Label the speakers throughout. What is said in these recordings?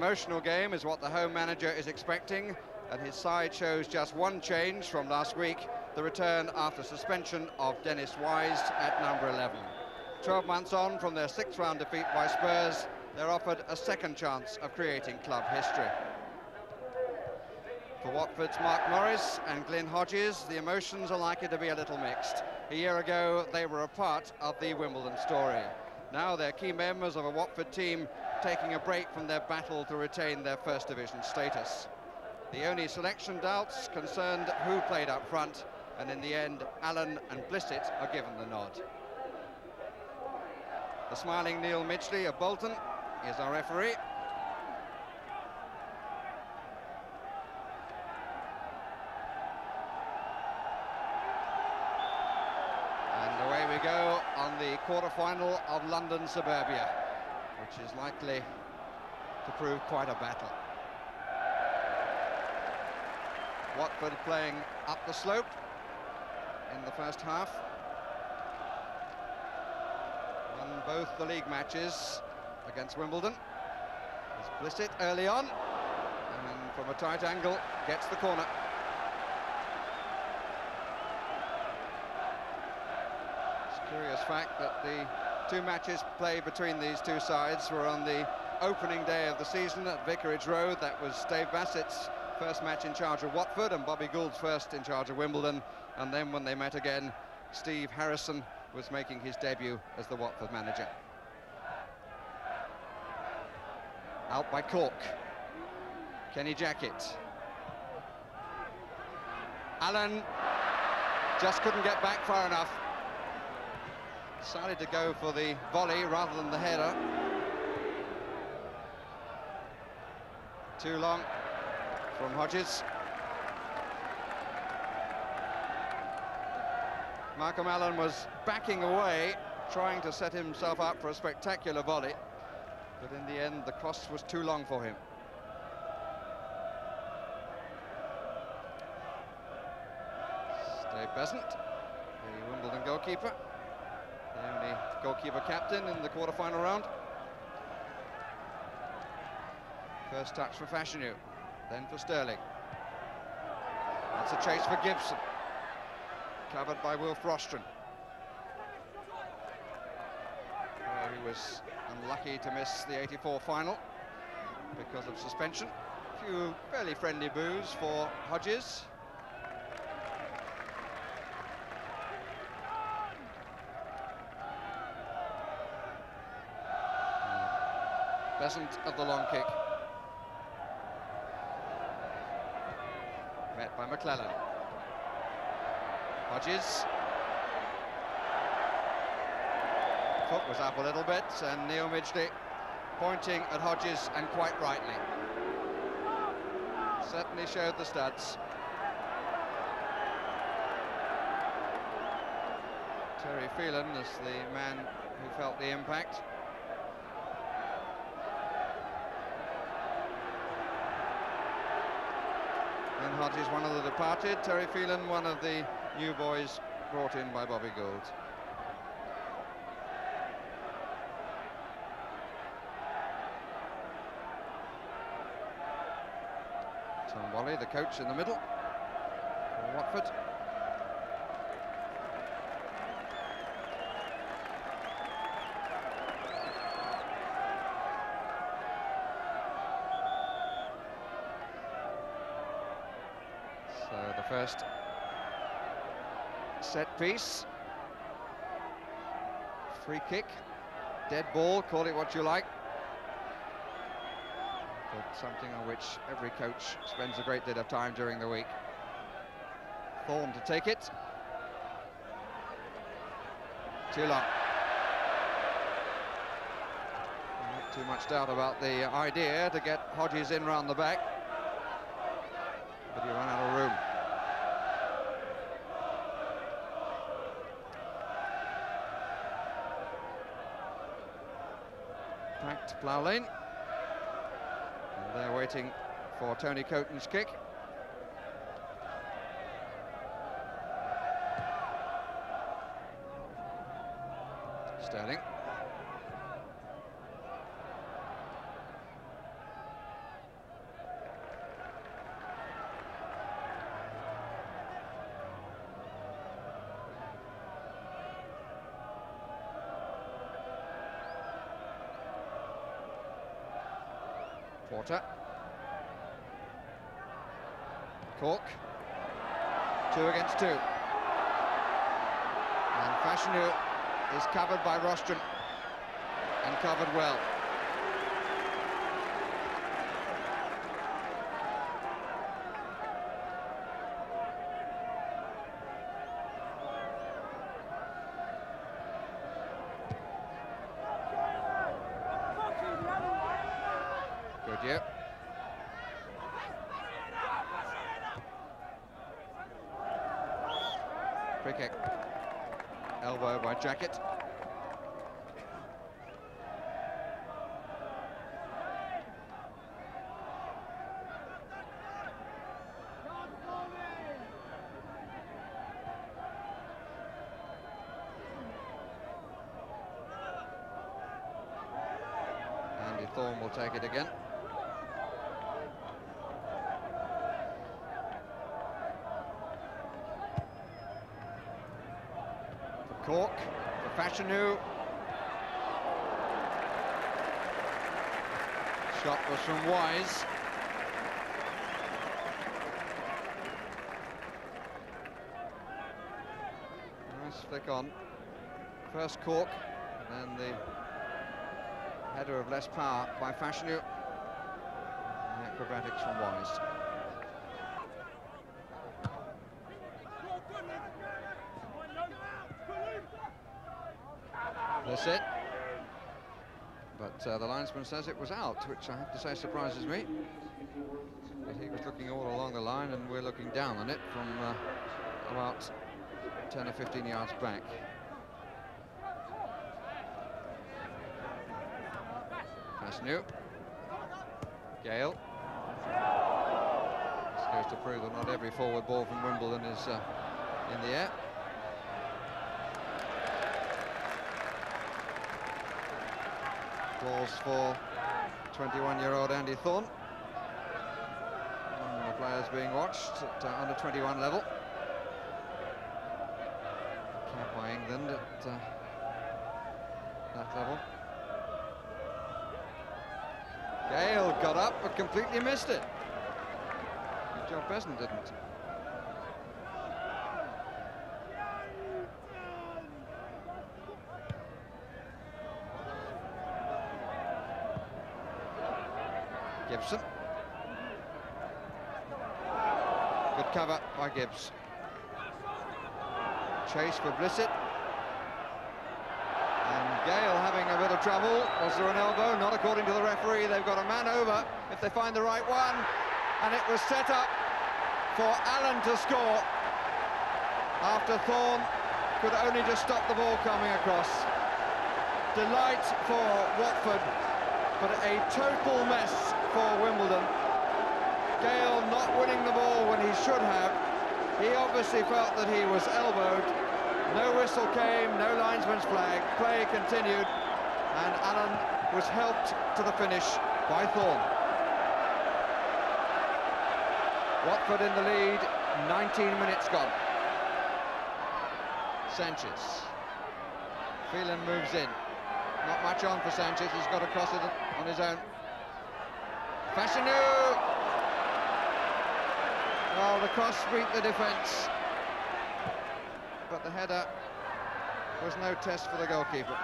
Speaker 1: emotional game is what the home manager is expecting, and his side shows just one change from last week, the return after suspension of Dennis Wise at number 11. 12 months on from their sixth round defeat by Spurs, they're offered a second chance of creating club history. For Watford's Mark Morris and Glyn Hodges, the emotions are likely to be a little mixed. A year ago, they were a part of the Wimbledon story. Now they're key members of a Watford team taking a break from their battle to retain their First Division status. The only selection doubts concerned who played up front, and in the end, Allen and Blissett are given the nod. The smiling Neil Midgley of Bolton is our referee. And away we go on the quarter-final of London Suburbia, which is likely to prove quite a battle. Watford playing up the slope in the first half. Won both the league matches against Wimbledon. There's Blissett early on, and from a tight angle, gets the corner. It's a curious fact that the two matches played between these two sides were on the opening day of the season at Vicarage Road. That was Dave Bassett's first match in charge of Watford and Bobby Gould's first in charge of Wimbledon. And then when they met again, Steve Harrison was making his debut as the Watford manager. Out by Cork. Kenny Jackett. Allen just couldn't get back far enough. Decided to go for the volley rather than the header. Too long from Hodges. Malcolm Allen was backing away, trying to set himself up for a spectacular volley. But in the end, the cross was too long for him. Dave Beasant, the Wimbledon goalkeeper, the only goalkeeper captain in the quarter-final round. First touch for Fashanu, then for Sterling. That's a chase for Gibson, covered by Wilf Rostron. Uh, he was unlucky to miss the 84 final because of suspension. A few fairly friendly boos for Hodges. Beasant of the long kick. Met by McClelland. Hodges. Foot was up a little bit, and Neil Midgley pointing at Hodges, and quite rightly. Certainly showed the studs. Terry Phelan is the man who felt the impact. And Hodges, one of the departed. Terry Phelan, one of the new boys brought in by Bobby Gould. Tom Walley, the coach in the middle for Watford. First set piece. Free kick, dead ball, call it what you like. But something on which every coach spends a great deal of time during the week. Thorn to take it. Too long. Not too much doubt about the idea to get Hodges in round the back. But you run out of room. Plough lane. And they're waiting for Tony Coton's kick. Sterling. Porter. Cork. Two against two. And Fashanu is covered by Rostron and covered well. Good, Free kick. By Andy Thorn will take it again. Cork for Shot was from Wise. Nice flick on. First Cork, and then the header of less power by Fashanu. Acrobatics from Wise. That's it. But uh, the linesman says it was out, which I have to say surprises me. But he was looking all along the line and we're looking down on it from uh, about 10 or 15 yards back. That's new. Gayle. This goes to prove that not every forward ball from Wimbledon is uh, in the air. Balls for 21-year-old Andy Thorn. Of the players being watched at uh, under 21 level. Cap by England at uh, that level. Gayle got up but completely missed it. Good job didn't. Gibson. Good cover by Gibbs. Chase for Blissett. And Gayle having a bit of trouble. Was there an elbow? Not according to the referee. They've got a man over if they find the right one. And it was set up for Allen to score after Thorn could only just stop the ball coming across. Delight for Watford, but a total mess for Wimbledon. Gayle not winning the ball when he should have. He obviously felt that he was elbowed. No whistle came, no linesman's flag. Play continued, and Allen was helped to the finish by Thorn. Watford in the lead, 19 minutes gone. Sanchez. Phelan moves in. Not much on for Sanchez, he's got to cross it on his own. Fashanu! Well, the cross beat the defence. But the header was no test for the goalkeeper.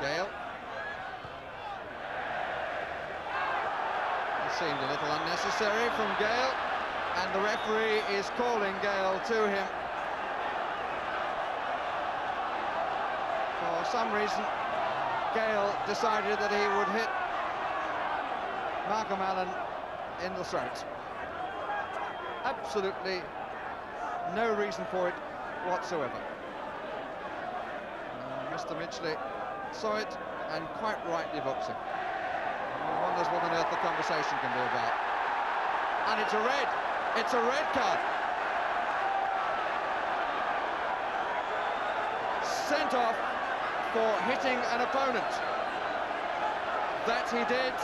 Speaker 1: Gayle. It seemed a little unnecessary from Gayle, and the referee is calling Gayle to him. For some reason, Gayle decided that he would hit Malcolm Allen in the throat. Absolutely no reason for it whatsoever. Uh, Mr. Midgley saw it and quite rightly books him. One wonders what on earth the conversation can be about. And it's a red. It's a red card. Sent off for hitting an opponent. That he did,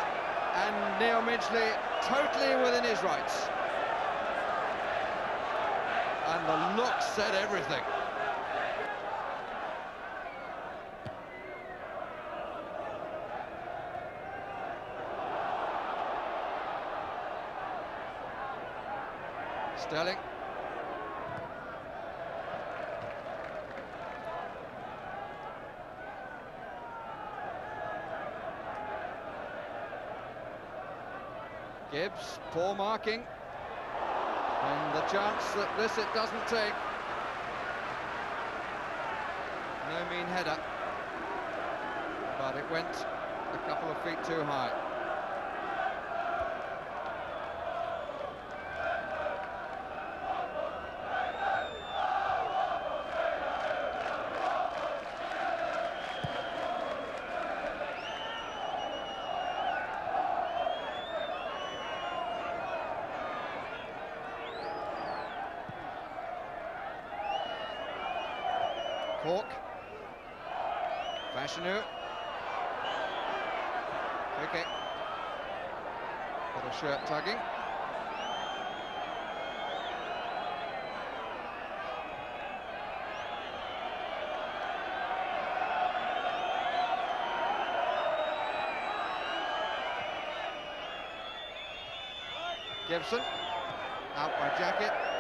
Speaker 1: and Neil Midgley totally within his rights. And the look said everything. Sterling. Poor marking. And the chance that this it doesn't take. No mean header. But it went a couple of feet too high. Shirt tugging. Gibson. Out by Jackett.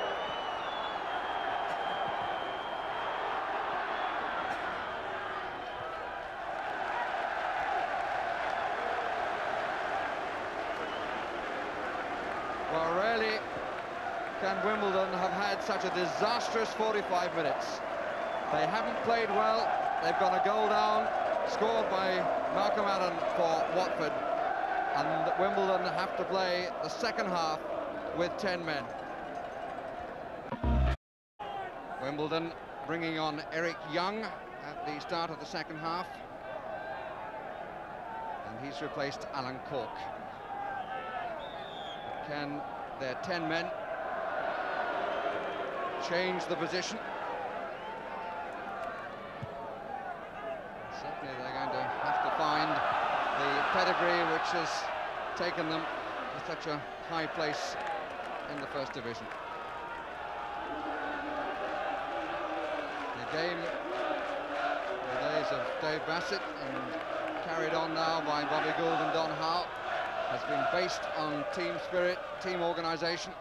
Speaker 1: Well, rarely can Wimbledon have had such a disastrous 45 minutes. They haven't played well. They've got a goal down, scored by Malcolm Allen for Watford. And Wimbledon have to play the second half with 10 men. Wimbledon bringing on Eric Young at the start of the second half. And he's replaced Alan Cork can their 10 men change the position? Certainly they're going to have to find the pedigree which has taken them to such a high place in the first division. The game, the days of Dave Bassett and carried on now by Bobby Gould and Don Howe has been based on team spirit, team organisation.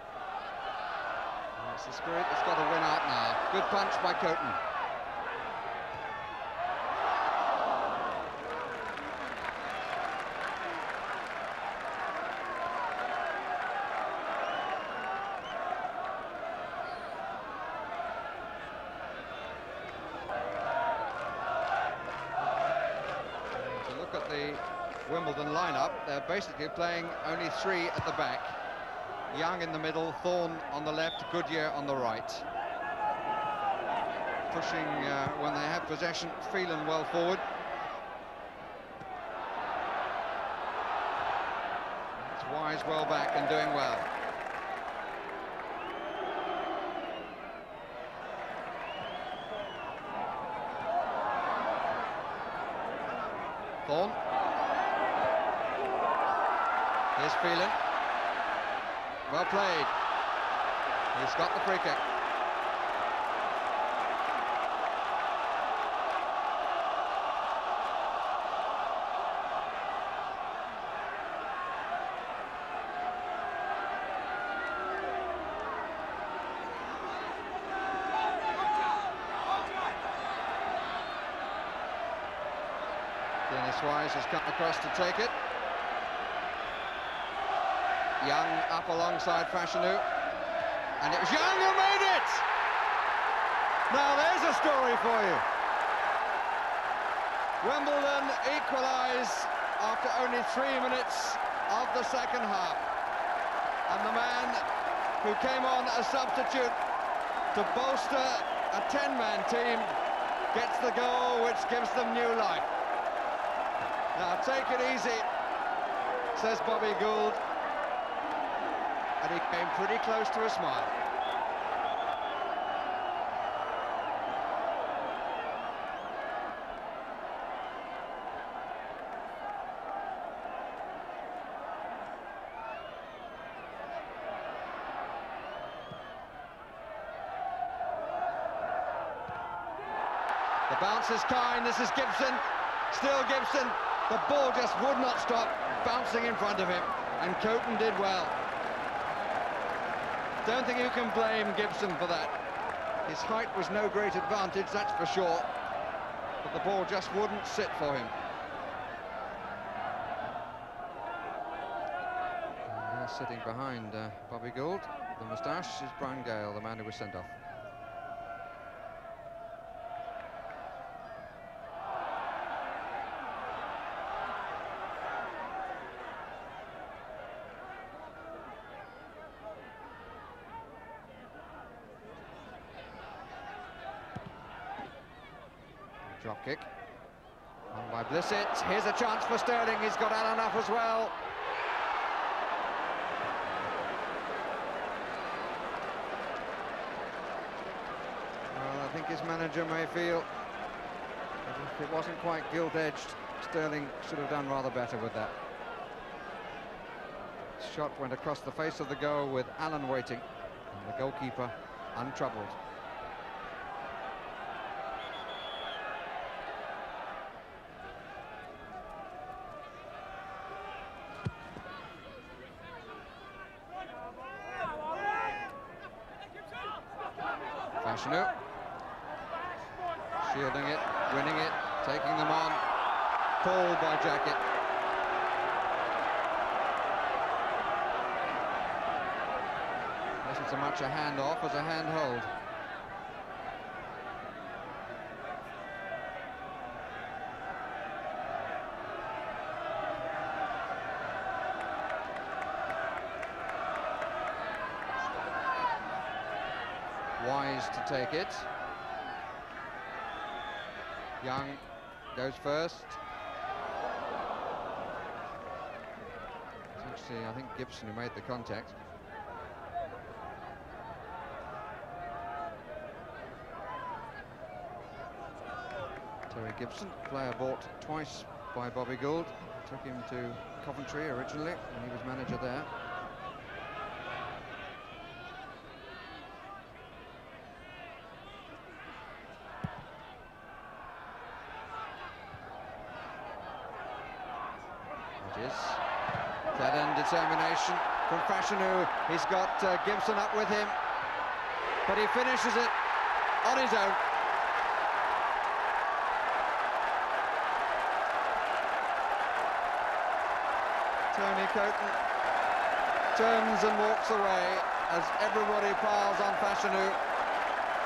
Speaker 1: The spirit that's got to win out now. Good punch by Coton. To look at the Wimbledon lineup, they're basically playing only three at the back. Young in the middle, Thorn on the left, Goodyear on the right. Pushing uh, when they have possession, Phelan well forward. It's Wise well back and doing well. Thorn. Here's Phelan. Well played. He's got the free kick. Dennis Wise has come across to take it. Young up alongside Fashanu. And it was Young who made it! Now there's a story for you. Wimbledon equalise after only three minutes of the second half. And the man who came on as substitute to bolster a 10-man team gets the goal which gives them new life. Now take it easy, says Bobby Gould and he came pretty close to a smile. The bounce is kind, this is Gibson, still Gibson, the ball just would not stop bouncing in front of him, and Coton did well. Don't think you can blame Gibson for that. His height was no great advantage, that's for sure. But the ball just wouldn't sit for him. Sitting behind uh, Bobby Gould, the moustache, is Brian Gayle, the man who was sent off. Drop kick. Blissett. Here's a chance for Sterling. He's got Allen up as well. Well, I think his manager may feel if it wasn't quite gilt-edged, Sterling should have done rather better with that. Shot went across the face of the goal with Allen waiting, and the goalkeeper untroubled. Fashanu. Shielding it, winning it, taking them on. Pulled by Jackett. Wasn't so much a hand-off as a hand-hold. Wise to take it. Young goes first. It's actually, I think, Gibson who made the contact. Terry Gibson, player bought twice by Bobby Gould. Took him to Coventry originally when he was manager there. It is. That determination from Fashanu. He's got uh, Gibson up with him, but he finishes it on his own. Tony Coton turns and walks away as everybody piles on Fashanu,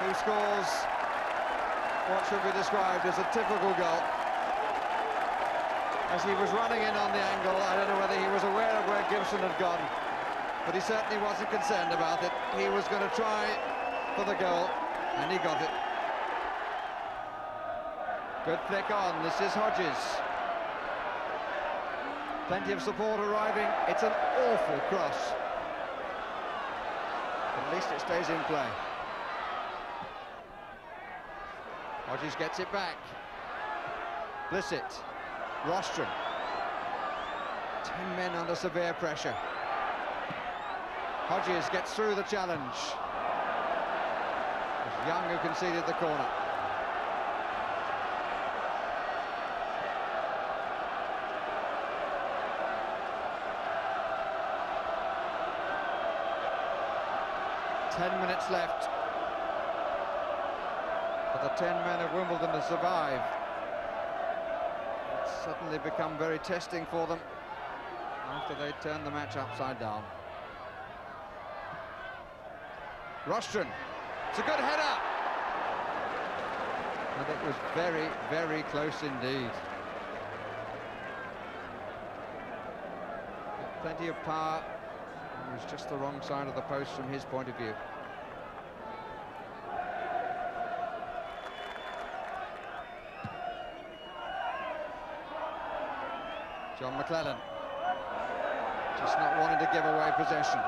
Speaker 1: who scores what should be described as a typical goal as he was running in on the angle. I don't know whether he was aware of where Gibson had gone, but he certainly wasn't concerned about it. He was going to try for the goal, and he got it. Good flick on. This is Hodges. Plenty of support arriving. It's an awful cross. But at least it stays in play. Hodges gets it back. Blissett. Rostron. Ten men under severe pressure. Hodges gets through the challenge. It's Young who conceded the corner. Ten minutes left for the ten men of Wimbledon to survive It's suddenly become very testing for them after they turn the match upside down. Rostron, it's a good header. And it was very, very close indeed. Plenty of power. It was just the wrong side of the post from his point of view. John McClelland just not wanting to give away possession.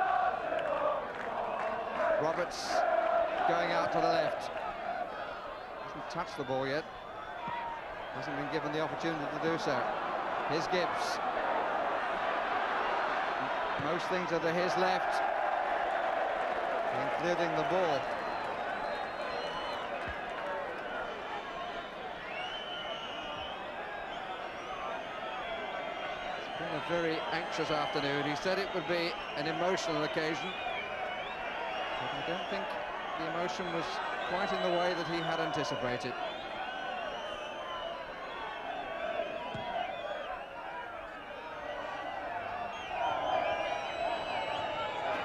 Speaker 1: Roberts going out to the left. Hasn't touched the ball yet. Hasn't been given the opportunity to do so. Here's Gibbs. Most things are to his left, including the ball. It's been a very anxious afternoon. He said it would be an emotional occasion. But I don't think the emotion was quite in the way that he had anticipated.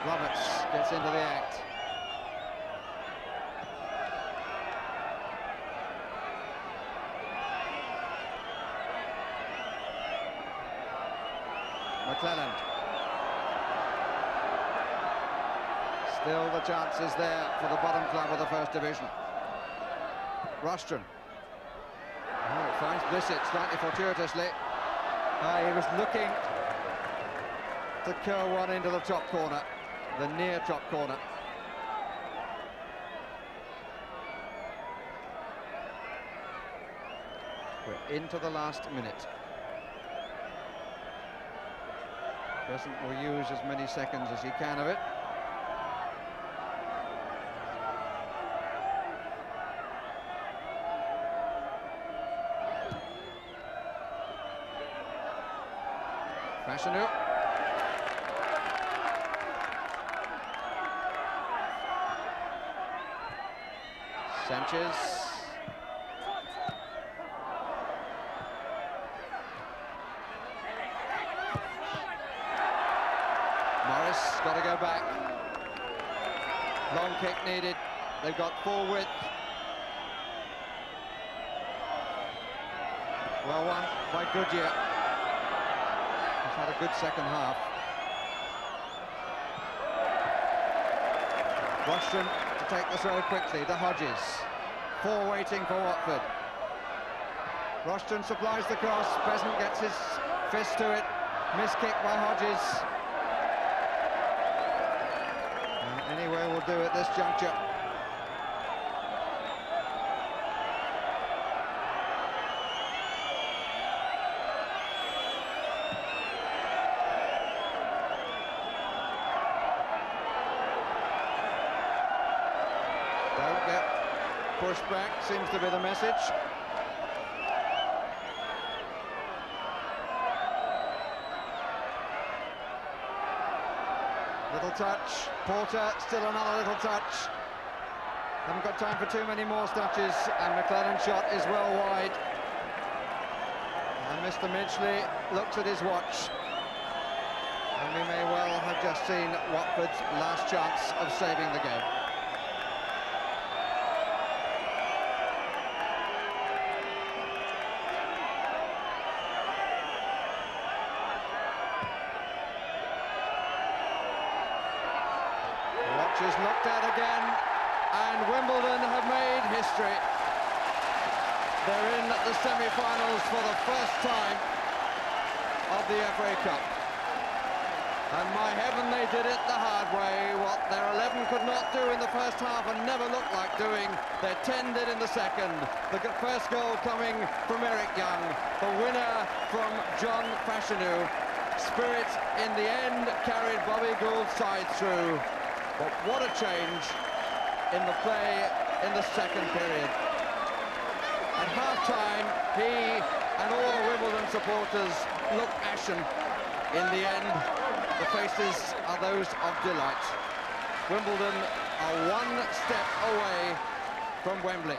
Speaker 1: Roberts gets into the act. McClelland. Still the chances there for the bottom club of the First Division. Rostron. Oh, finds Blissett slightly fortuitously. Uh, he was looking to curl one into the top corner, the near top corner. We're into the last minute. Crescent will use as many seconds as he can of it. Fashanu. Sanchez. Morris got to go back. Long kick needed. They've got full width. Well won by Goodyear. He's had a good second half. Rostron to take the throw quickly the Hodges. Four waiting for Watford. Rostron supplies the cross. Beasant gets his fist to it. Miss kick by Hodges. Anyway will do at this juncture. Don't get pushed back, seems to be the message. Little touch, Porter, still another little touch. Haven't got time for too many more touches, and McClelland's shot is well wide. And Mr. Midgley looks at his watch. And we may well have just seen Watford's last chance of saving the game. The FA Cup. And my heaven, they did it the hard way. What their 11 could not do in the first half and never looked like doing, their 10 did in the second. The first goal coming from Eric Young, the winner from John Fashanu. Spirit, in the end, carried Bobby Gould's side through. But what a change in the play in the second period. At half-time, he and all the Wimbledon supporters looked ashen. In the end, the faces are those of delight. Wimbledon are one step away from Wembley.